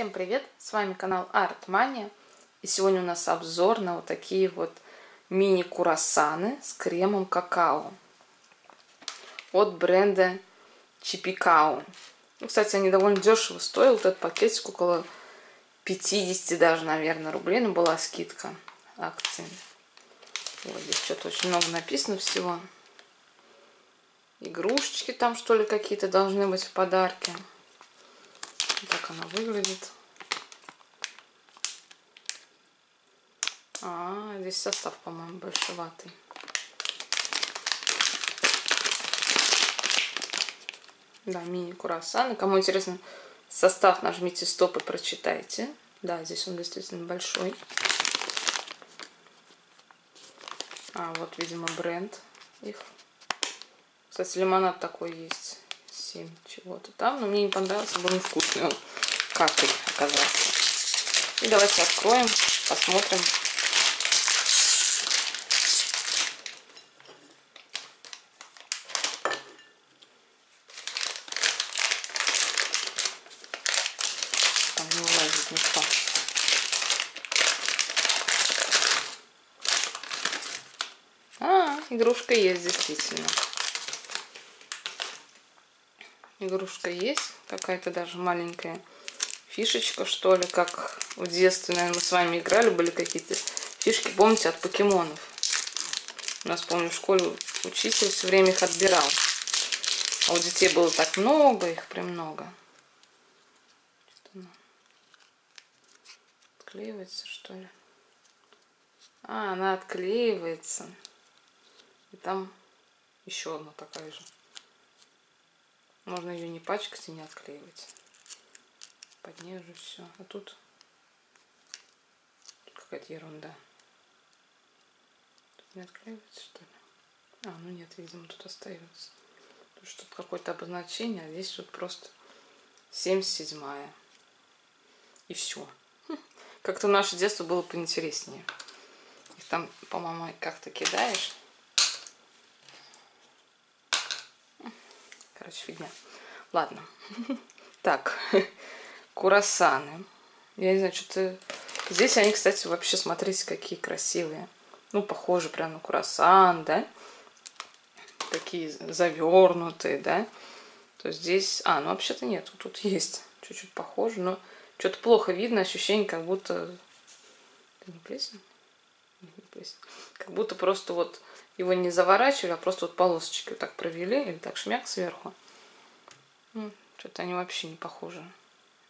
Всем привет! С вами канал Артмания. И сегодня у нас обзор на вот такие вот мини-курасаны с кремом какао от бренда Чипикао. Ну, кстати, они довольно дешево стоят. Вот этот пакетик около 50 даже, наверное, рублей. Но была скидка акции. Вот здесь что-то очень много написано всего. Игрушечки там, что ли, какие-то должны быть в подарке. Так она выглядит. А, здесь состав, по-моему, большеватый. Да, мини-курасаны. Кому интересно состав, нажмите стоп и прочитайте. Да, здесь он действительно большой. А, вот, видимо, бренд их. Кстати, лимонад такой есть. 7 чего-то там. Но мне не понравился, был невкусный он. Капель оказался. И давайте откроем, посмотрим. Там никто. А, игрушка есть действительно. Игрушка есть. Какая-то даже маленькая фишечка, что ли. Как в детстве, наверное, мы с вами играли. Были какие-то фишки, помните, от покемонов. У нас, помню, в школе учитель все время их отбирал. А у детей было так много, их прям много. Отклеивается, что ли? А, она отклеивается. И там еще одна такая же. Можно ее не пачкать и не отклеивать. Под ней уже все. А тут, какая-то ерунда. Тут не отклеивается, что ли? А, ну нет, видимо, тут остается. Тут что-то какое-то обозначение, а здесь вот просто 77 -я. И все. Как-то наше детство было поинтереснее. Их там, по-моему, как-то кидаешь. Короче, фигня. Ладно. Так, курасаны. Я не знаю, что-то... Здесь они, кстати, вообще, смотрите, какие красивые. Ну, похожи прям на курасан, да? Такие завернутые, да? То здесь... А, ну вообще-то нет, тут есть. Чуть-чуть похоже, но что-то плохо видно. Ощущение, как будто... Это не плесень? Не плесень. Как будто просто вот его не заворачивали, а просто вот полосочки вот так провели, или так шмяк сверху. Ну, что-то они вообще не похожи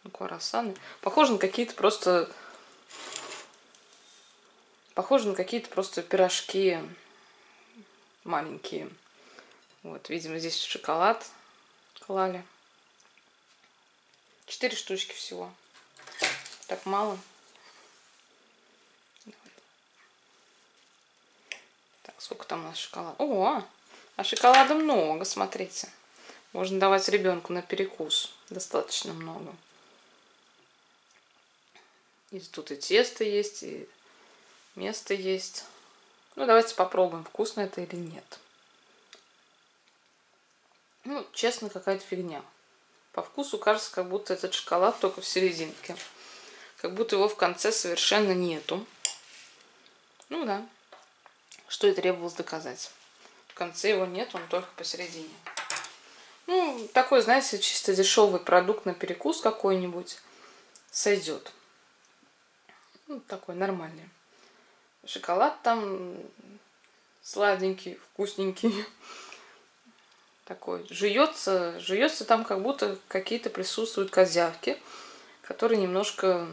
на круассаны. Похожи на какие-то просто... Похожи на какие-то просто пирожки маленькие. Вот, видимо, здесь шоколад клали. Четыре штучки всего. Так мало. Сколько там у нас шоколада? О, а шоколада много, смотрите. Можно давать ребенку на перекус. Достаточно много. И тут и тесто есть, и место есть. Ну, давайте попробуем, вкусно это или нет. Ну, честно, какая-то фигня. По вкусу кажется, как будто этот шоколад только в серединке. Как будто его в конце совершенно нету. Ну да, что и требовалось доказать. В конце его нет, он только посередине. Ну, такой, знаете, чисто дешевый продукт на перекус какой-нибудь сойдет. Ну, такой нормальный. Шоколад там сладенький, вкусненький. Такой. Жуется, жуется там как будто какие-то присутствуют козявки, которые немножко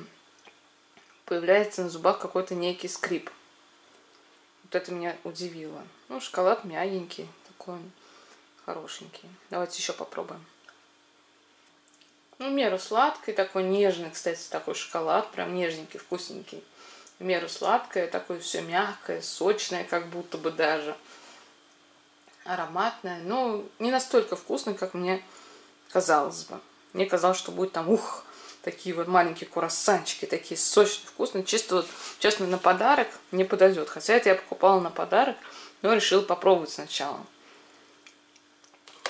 появляется на зубах какой-то некий скрип. Вот это меня удивило. Ну, шоколад мягенький, такой хорошенький. Давайте еще попробуем. Ну, в меру сладкий, такой нежный, кстати, такой шоколад, прям нежненький, вкусненький. В меру сладкое, такое все мягкое, сочное, как будто бы даже. Ароматное, но не настолько вкусное, как мне казалось бы. Мне казалось, что будет там, ух, такие вот маленькие курасанчики, такие сочные, вкусные. Чисто вот, честно, на подарок не подойдет. Хотя это я покупала на подарок, но решил попробовать сначала.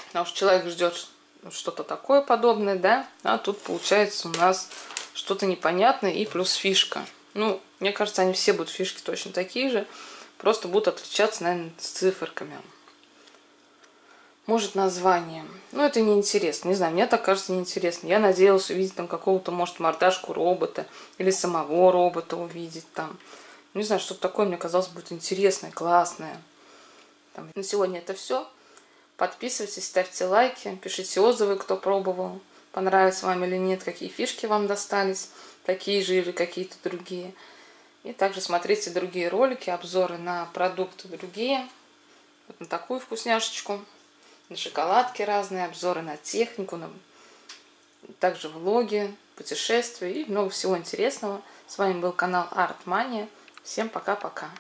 Потому что человек ждет что-то такое подобное, да, а тут получается у нас что-то непонятное и плюс фишка. Ну, мне кажется, они все будут фишки точно такие же, просто будут отличаться, наверное, с циферками. Может, название. Ну, это неинтересно. Не знаю, мне так кажется неинтересно. Я надеялась увидеть там какого-то, может, мордашку робота или самого робота увидеть там. Не знаю, что-то такое, мне казалось, будет интересное, классное. Там. На сегодня это все. Подписывайтесь, ставьте лайки, пишите отзывы, кто пробовал, понравится вам или нет, какие фишки вам достались, такие же или какие-то другие. И также смотрите другие ролики, обзоры на продукты другие. Вот на такую вкусняшечку на шоколадки разные, обзоры на технику, на... также влоги, путешествия и много всего интересного. С вами был канал Art Mania. Всем пока-пока.